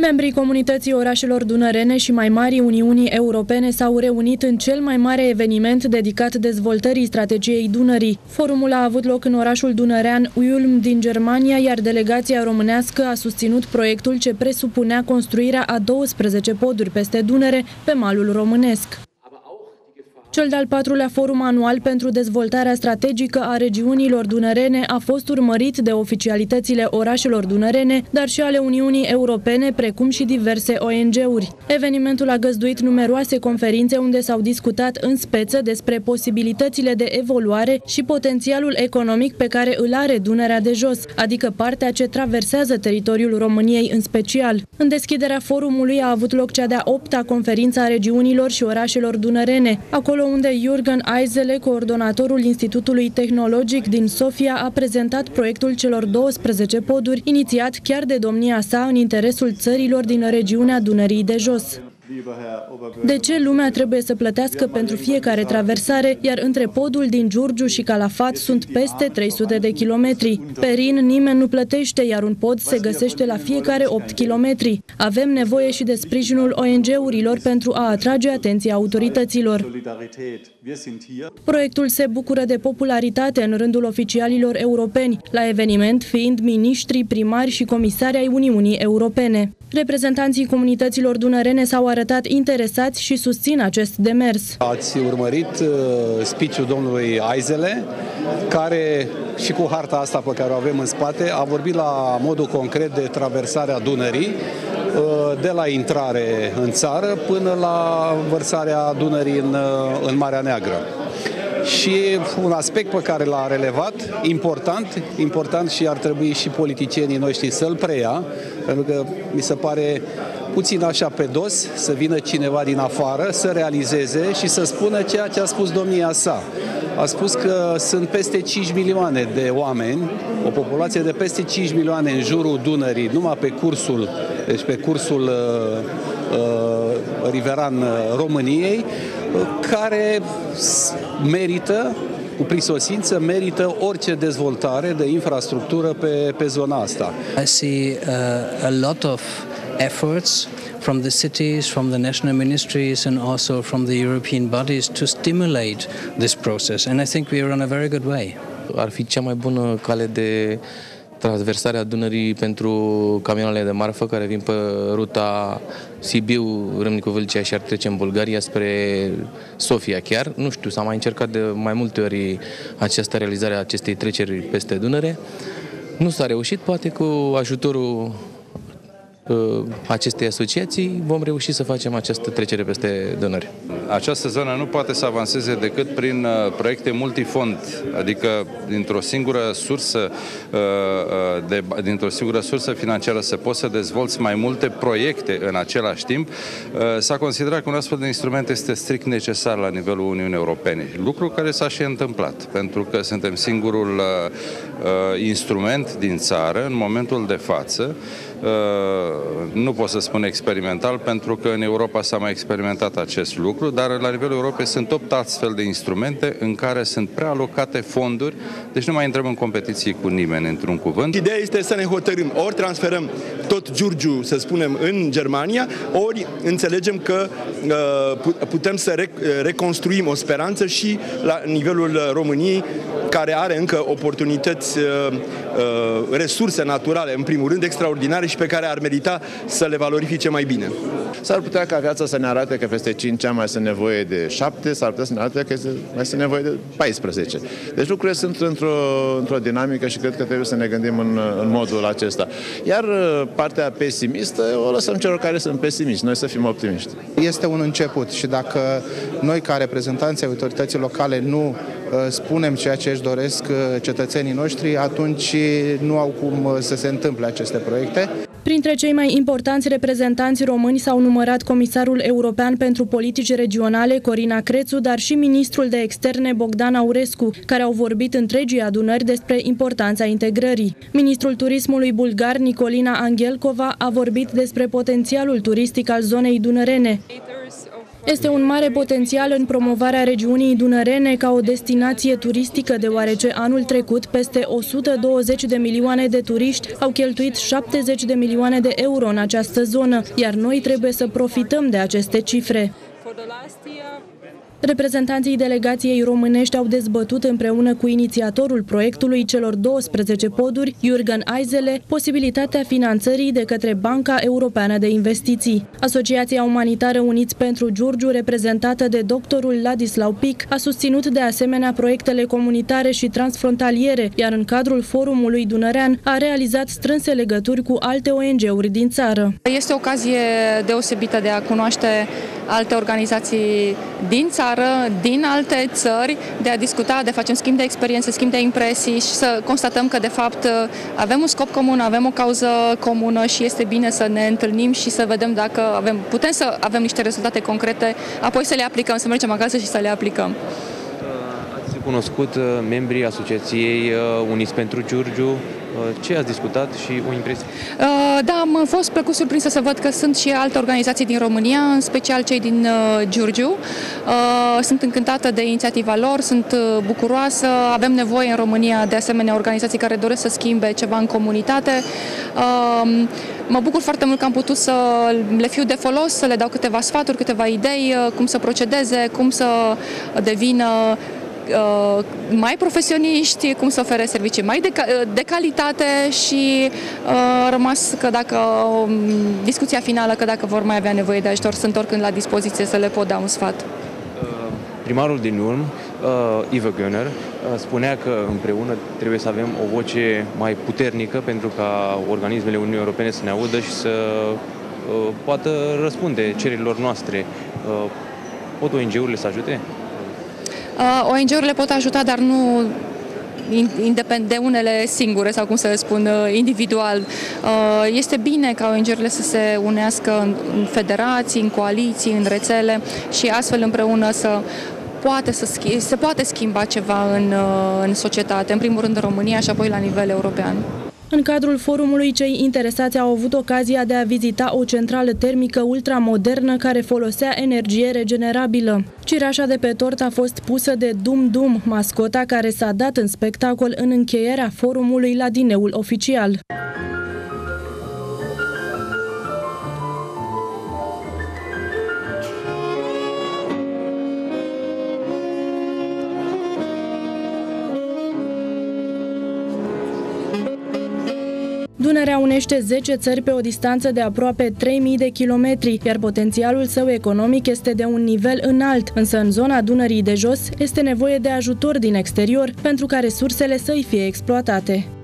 Membrii comunității orașelor dunărene și mai mari Uniunii Europene s-au reunit în cel mai mare eveniment dedicat dezvoltării strategiei Dunării. Forumul a avut loc în orașul dunărean Ulm din Germania, iar delegația românească a susținut proiectul ce presupunea construirea a 12 poduri peste Dunăre pe malul românesc. Cel de-al patrulea forum anual pentru dezvoltarea strategică a regiunilor dunărene a fost urmărit de oficialitățile orașelor dunărene, dar și ale Uniunii Europene, precum și diverse ONG-uri. Evenimentul a găzduit numeroase conferințe unde s-au discutat în speță despre posibilitățile de evoluare și potențialul economic pe care îl are Dunărea de Jos, adică partea ce traversează teritoriul României în special. În deschiderea forumului a avut loc cea de-a opta conferință a regiunilor și orașelor dunărene. Acolo acolo unde Jürgen Eisele, coordonatorul Institutului Tehnologic din Sofia, a prezentat proiectul celor 12 poduri, inițiat chiar de domnia sa în interesul țărilor din regiunea Dunării de Jos. De ce lumea trebuie să plătească pentru fiecare traversare, iar între podul din Giurgiu și Calafat sunt peste 300 de kilometri? Pe Rin nimeni nu plătește, iar un pod se găsește la fiecare 8 kilometri. Avem nevoie și de sprijinul ONG-urilor pentru a atrage atenția autorităților. Proiectul se bucură de popularitate în rândul oficialilor europeni, la eveniment fiind miniștri, primari și comisari ai Uniunii Europene. Reprezentanții comunităților dunărene s-au arătat interesați și susțin acest demers. Ați urmărit uh, spiciul domnului Aizele, care și cu harta asta pe care o avem în spate a vorbit la modul concret de traversarea Dunării, uh, de la intrare în țară până la vărsarea Dunării în, uh, în Marea Neagră. Și un aspect pe care l-a relevat, important, important și ar trebui și politicienii noștri să-l preia, pentru că mi se pare puțin așa pe dos să vină cineva din afară să realizeze și să spună ceea ce a spus domnia sa. A spus că sunt peste 5 milioane de oameni, o populație de peste 5 milioane în jurul Dunării, numai pe cursul, deci pe cursul uh, uh, riveran uh, României, uh, care merită cu prisosință merită orice dezvoltare de infrastructură pe, pe zona asta. I see uh, a lot of efforts from the cities, from the national ministries, and also from the European bodies to stimulate this process. And I think we are on a very good way. Ar fi cea mai bună cale de traversarea Dunării pentru camioanele de marfă care vin pe ruta Sibiu, Râmnicu Vâlcea și ar trece în Bulgaria spre Sofia chiar. Nu știu, s-a mai încercat de mai multe ori această realizare a acestei treceri peste Dunăre. Nu s-a reușit, poate cu ajutorul Uh, acestei asociații vom reuși să facem această trecere peste Dunăre. Această zonă nu poate să avanseze decât prin uh, proiecte multifond, adică dintr-o singură sursă uh, de, dintr-o singură sursă financiară să poți să dezvolți mai multe proiecte în același timp. S-a considerat că un astfel de instrument este strict necesar la nivelul Uniunii Europene, lucru care s-a și întâmplat, pentru că suntem singurul instrument din țară în momentul de față. Uh, nu pot să spun experimental, pentru că în Europa s-a mai experimentat acest lucru, dar la nivelul Europei sunt 8 astfel de instrumente în care sunt prealocate fonduri, deci nu mai intrăm în competiții cu nimeni, într-un cuvânt. Ideea este să ne hotărâm, ori transferăm tot Giurgiu, să spunem, în Germania, ori înțelegem că uh, putem să reconstruim o speranță și la nivelul României, care are încă oportunități, uh, resurse naturale, în primul rând, extraordinare și pe care ar merita să le valorifice mai bine. S-ar putea ca viața să ne arate că peste 5 ani mai sunt nevoie de 7, s-ar putea să ne arate că mai sunt nevoie de 14. Deci lucrurile sunt într-o, într-o dinamică și cred că trebuie să ne gândim în, în modul acesta. Iar uh, partea pesimistă o lăsăm celor care sunt pesimiști, noi să fim optimiști. Este un început și dacă noi ca reprezentanții autorității locale nu uh, spunem ceea ce își doresc uh, cetățenii noștri, atunci nu au cum să se întâmple aceste proiecte. Printre cei mai importanți reprezentanți români s-au numărat Comisarul European pentru Politici Regionale Corina Crețu, dar și Ministrul de Externe Bogdan Aurescu, care au vorbit întregii adunări despre importanța integrării. Ministrul Turismului bulgar Nicolina Angelcova a vorbit despre potențialul turistic al zonei dunărene. Este un mare potențial în promovarea regiunii dunărene ca o destinație turistică, deoarece anul trecut peste 120 de milioane de turiști au cheltuit 70 de milioane de euro în această zonă, iar noi trebuie să profităm de aceste cifre. Reprezentanții delegației românești au dezbătut împreună cu inițiatorul proiectului celor 12 poduri, Jürgen Aizele, posibilitatea finanțării de către Banca Europeană de Investiții. Asociația Umanitară Uniți pentru Giurgiu, reprezentată de doctorul Ladislau Pic, a susținut de asemenea proiectele comunitare și transfrontaliere, iar în cadrul forumului Dunărean a realizat strânse legături cu alte ONG-uri din țară. Este o ocazie deosebită de a cunoaște alte organizații din țară, din alte țări, de a discuta, de a face un schimb de experiențe, schimb de impresii și să constatăm că, de fapt, avem un scop comun, avem o cauză comună și este bine să ne întâlnim și să vedem dacă avem, putem să avem niște rezultate concrete, apoi să le aplicăm, să mergem acasă și să le aplicăm. Ați cunoscut uh, membrii Asociației uh, Uniți pentru Giurgiu, Uh, ce ați discutat și o impresie? Uh, da, am fost plăcut surprinsă să văd că sunt și alte organizații din România, în special cei din uh, Giurgiu. Sunt încântată de inițiativa lor, sunt bucuroasă. Avem nevoie în România de asemenea organizații care doresc să schimbe ceva în comunitate. Mă bucur foarte mult că am putut să le fiu de folos, să le dau câteva sfaturi, câteva idei, cum să procedeze, cum să devină Uh, mai profesioniști, cum să ofere servicii mai de, de calitate și uh, a rămas că dacă um, discuția finală, că dacă vor mai avea nevoie de ajutor, sunt oricând la dispoziție să le pot da un sfat. Uh, primarul din Ulm, Ivo Göner, spunea că împreună trebuie să avem o voce mai puternică pentru ca organismele Uniunii Europene să ne audă și să poată răspunde cererilor noastre. Pot ONG-urile să ajute? Uh, ONG-urile pot ajuta, dar nu de unele singure sau cum să spun uh, individual. Uh, este bine ca ONG-urile să se unească în federații, în coaliții, în rețele și astfel împreună să poate să se poate schimba ceva în, în societate, în primul rând în România și apoi la nivel european. În cadrul forumului, cei interesați au avut ocazia de a vizita o centrală termică ultramodernă care folosea energie regenerabilă. Cireașa de pe tort a fost pusă de Dum Dum, mascota care s-a dat în spectacol în încheierea forumului la dineul oficial. Dunărea unește 10 țări pe o distanță de aproape 3000 de kilometri, iar potențialul său economic este de un nivel înalt, însă în zona Dunării de jos este nevoie de ajutor din exterior pentru ca resursele să-i fie exploatate.